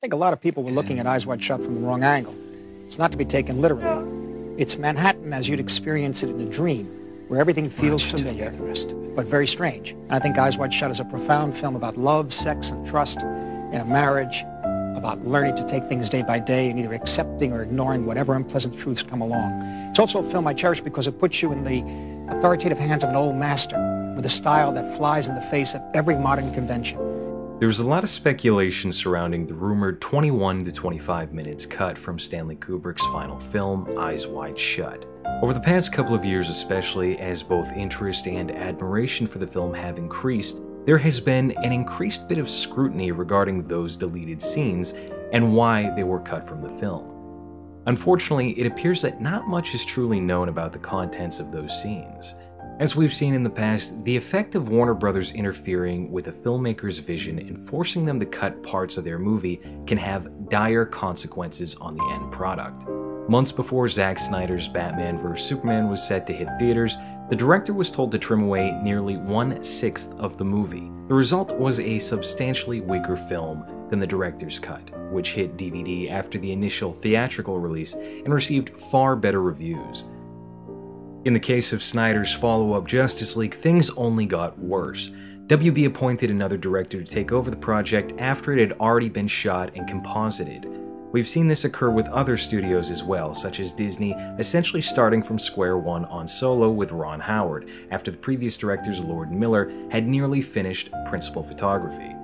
think a lot of people were looking at Eyes Wide Shut from the wrong angle. It's not to be taken literally. It's Manhattan as you'd experience it in a dream, where everything feels familiar, but very strange. And I think Eyes Wide Shut is a profound film about love, sex, and trust in a marriage, about learning to take things day by day and either accepting or ignoring whatever unpleasant truths come along. It's also a film I cherish because it puts you in the authoritative hands of an old master with a style that flies in the face of every modern convention. There was a lot of speculation surrounding the rumored 21 to 25 minutes cut from Stanley Kubrick's final film, Eyes Wide Shut. Over the past couple of years, especially as both interest and admiration for the film have increased, there has been an increased bit of scrutiny regarding those deleted scenes and why they were cut from the film. Unfortunately, it appears that not much is truly known about the contents of those scenes. As we've seen in the past, the effect of Warner Brothers interfering with a filmmaker's vision and forcing them to cut parts of their movie can have dire consequences on the end product. Months before Zack Snyder's Batman vs. Superman was set to hit theaters, the director was told to trim away nearly one sixth of the movie. The result was a substantially weaker film than the director's cut, which hit DVD after the initial theatrical release and received far better reviews. In the case of Snyder's follow up Justice League, things only got worse. WB appointed another director to take over the project after it had already been shot and composited. We've seen this occur with other studios as well, such as Disney, essentially starting from square one on Solo with Ron Howard, after the previous directors Lord Miller had nearly finished principal photography.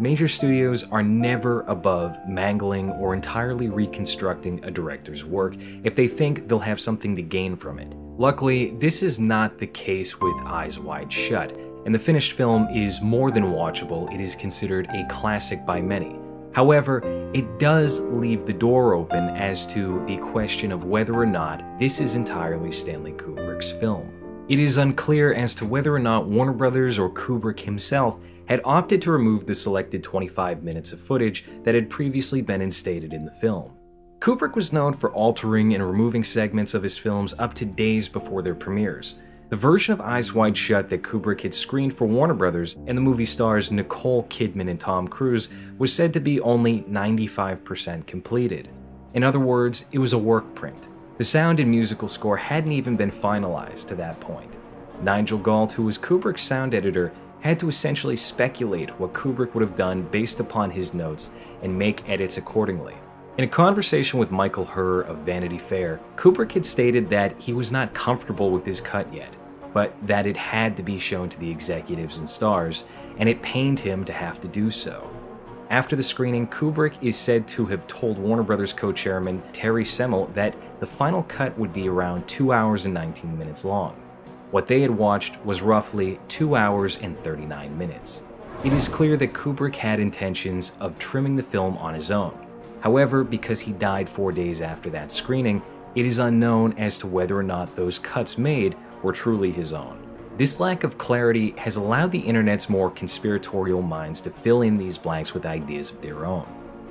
Major studios are never above mangling or entirely reconstructing a director's work if they think they'll have something to gain from it. Luckily, this is not the case with Eyes Wide Shut, and the finished film is more than watchable, it is considered a classic by many. However, it does leave the door open as to the question of whether or not this is entirely Stanley Kubrick's film. It is unclear as to whether or not Warner Brothers or Kubrick himself had opted to remove the selected 25 minutes of footage that had previously been instated in the film. Kubrick was known for altering and removing segments of his films up to days before their premieres. The version of Eyes Wide Shut that Kubrick had screened for Warner Brothers and the movie stars Nicole Kidman and Tom Cruise was said to be only 95% completed. In other words, it was a work print. The sound and musical score hadn't even been finalized to that point. Nigel Galt, who was Kubrick's sound editor, had to essentially speculate what Kubrick would have done based upon his notes and make edits accordingly. In a conversation with Michael Herr of Vanity Fair, Kubrick had stated that he was not comfortable with his cut yet, but that it had to be shown to the executives and stars, and it pained him to have to do so. After the screening, Kubrick is said to have told Warner Brothers co-chairman Terry Semel that the final cut would be around 2 hours and 19 minutes long. What they had watched was roughly 2 hours and 39 minutes. It is clear that Kubrick had intentions of trimming the film on his own. However, because he died four days after that screening, it is unknown as to whether or not those cuts made were truly his own. This lack of clarity has allowed the internet's more conspiratorial minds to fill in these blanks with ideas of their own.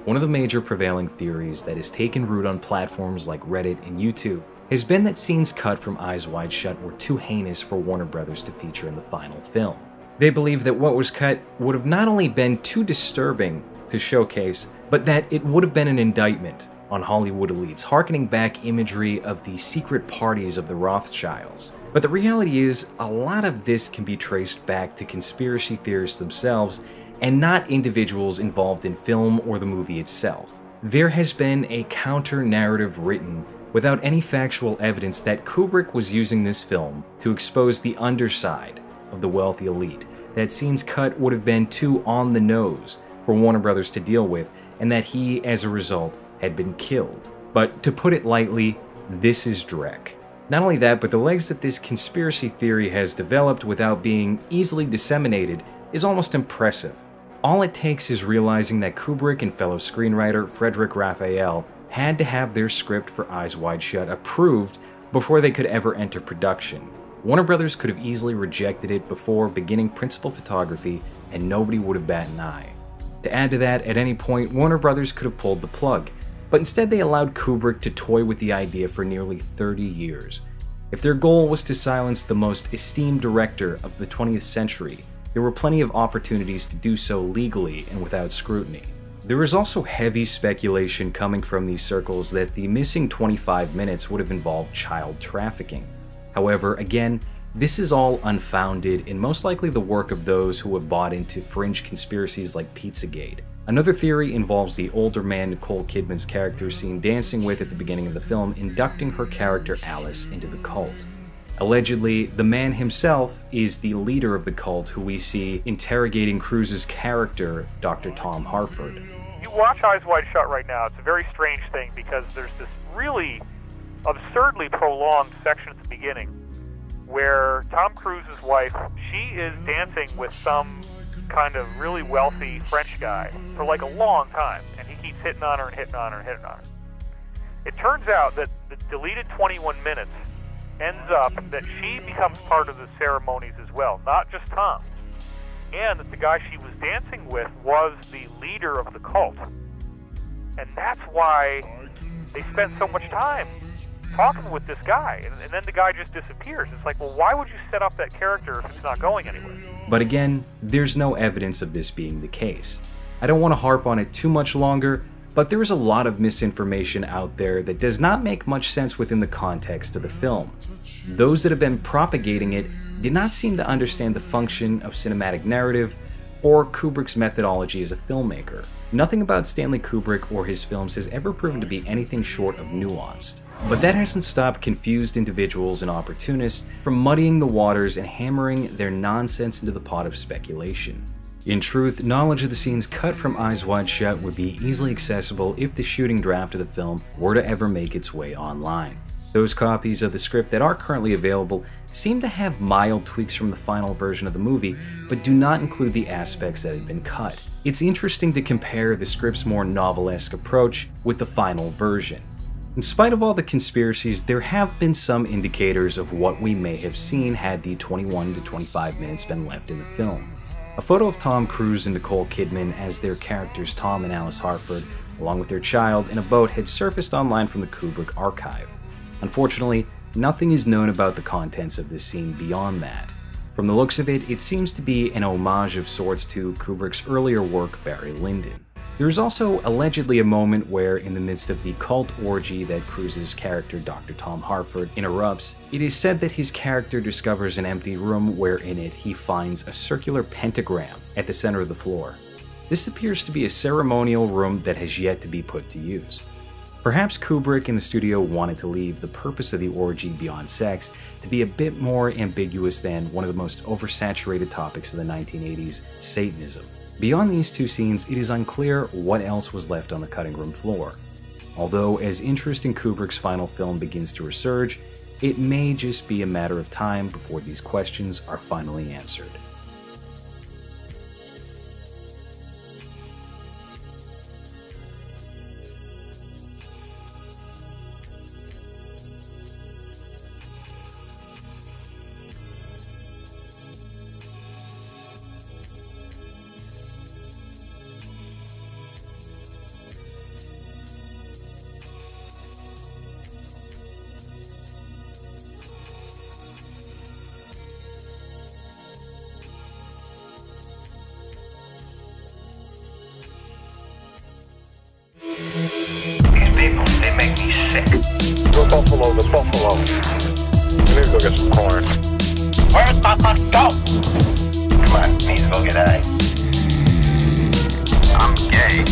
One of the major prevailing theories that has taken root on platforms like Reddit and YouTube has been that scenes cut from Eyes Wide Shut were too heinous for Warner Brothers to feature in the final film. They believe that what was cut would have not only been too disturbing to showcase, but that it would have been an indictment on Hollywood elites, harkening back imagery of the secret parties of the Rothschilds. But the reality is, a lot of this can be traced back to conspiracy theorists themselves and not individuals involved in film or the movie itself. There has been a counter narrative written without any factual evidence that Kubrick was using this film to expose the underside of the wealthy elite, that scenes cut would have been too on the nose for Warner Brothers to deal with, and that he, as a result, had been killed. But to put it lightly, this is Drek. Not only that, but the legs that this conspiracy theory has developed without being easily disseminated is almost impressive. All it takes is realizing that Kubrick and fellow screenwriter Frederic Raphael had to have their script for Eyes Wide Shut approved before they could ever enter production. Warner Brothers could have easily rejected it before beginning principal photography, and nobody would have bat an eye. To add to that, at any point, Warner Brothers could have pulled the plug, but instead they allowed Kubrick to toy with the idea for nearly 30 years. If their goal was to silence the most esteemed director of the 20th century, there were plenty of opportunities to do so legally and without scrutiny. There is also heavy speculation coming from these circles that the missing 25 minutes would have involved child trafficking. However, again, this is all unfounded and most likely the work of those who have bought into fringe conspiracies like Pizzagate. Another theory involves the older man Nicole Kidman's character seen dancing with at the beginning of the film, inducting her character Alice into the cult. Allegedly, the man himself is the leader of the cult who we see interrogating Cruise's character, Dr. Tom Harford. You watch Eyes Wide Shut right now, it's a very strange thing because there's this really absurdly prolonged section at the beginning where Tom Cruise's wife, she is dancing with some kind of really wealthy French guy for like a long time, and he keeps hitting on her and hitting on her and hitting on her. It turns out that the deleted 21 minutes ends up that she becomes part of the ceremonies as well, not just Tom. And that the guy she was dancing with was the leader of the cult. And that's why they spent so much time talking with this guy, and, and, then the guy just disappears. It's like, well, why would you set up that character if it's not going anywhere? But again, there's no evidence of this being the case. I don't want to harp on it too much longer, but there is a lot of misinformation out there that does not make much sense within the context of the film. Those that have been propagating it did not seem to understand the function of cinematic narrative or Kubrick's methodology as a filmmaker. Nothing about Stanley Kubrick or his films has ever proven to be anything short of nuanced. But that hasn't stopped confused individuals and opportunists from muddying the waters and hammering their nonsense into the pot of speculation. In truth, knowledge of the scenes cut from Eyes Wide Shut would be easily accessible if the shooting draft of the film were to ever make its way online. Those copies of the script that are currently available seem to have mild tweaks from the final version of the movie, but do not include the aspects that had been cut. It's interesting to compare the script's more novelesque approach with the final version. In spite of all the conspiracies, there have been some indicators of what we may have seen had the 21 to 25 minutes been left in the film. A photo of Tom Cruise and Nicole Kidman as their characters Tom and Alice Harford, along with their child, in a boat had surfaced online from the Kubrick archive. Unfortunately, nothing is known about the contents of this scene beyond that. From the looks of it, it seems to be an homage of sorts to Kubrick's earlier work, Barry Lyndon. There is also allegedly a moment where, in the midst of the cult orgy that Cruise's character Dr. Tom Harford interrupts, it is said that his character discovers an empty room where in it he finds a circular pentagram at the center of the floor. This appears to be a ceremonial room that has yet to be put to use. Perhaps Kubrick and the studio wanted to leave the purpose of the orgy beyond sex to be a bit more ambiguous than one of the most oversaturated topics of the 1980s, Satanism. Beyond these two scenes, it is unclear what else was left on the cutting room floor. Although, as interest in Kubrick's final film begins to resurge, it may just be a matter of time before these questions are finally answered. the buffalo, the buffalo. We need to go get some corn. Where's my buffalo? Come on, we need to go get a... I'm gay.